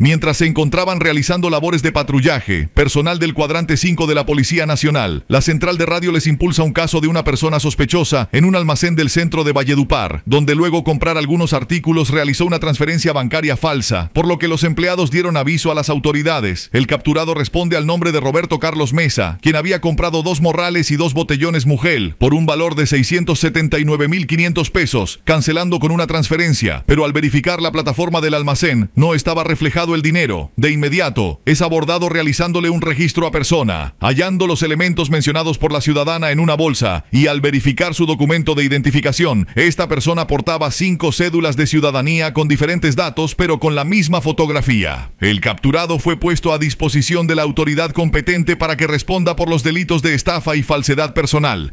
Mientras se encontraban realizando labores de patrullaje, personal del cuadrante 5 de la Policía Nacional, la central de radio les impulsa un caso de una persona sospechosa en un almacén del centro de Valledupar, donde luego comprar algunos artículos realizó una transferencia bancaria falsa, por lo que los empleados dieron aviso a las autoridades. El capturado responde al nombre de Roberto Carlos Mesa, quien había comprado dos morrales y dos botellones Mugel por un valor de 679.500 pesos, cancelando con una transferencia, pero al verificar la plataforma del almacén no estaba reflejado el dinero. De inmediato, es abordado realizándole un registro a persona, hallando los elementos mencionados por la ciudadana en una bolsa y al verificar su documento de identificación, esta persona portaba cinco cédulas de ciudadanía con diferentes datos pero con la misma fotografía. El capturado fue puesto a disposición de la autoridad competente para que responda por los delitos de estafa y falsedad personal.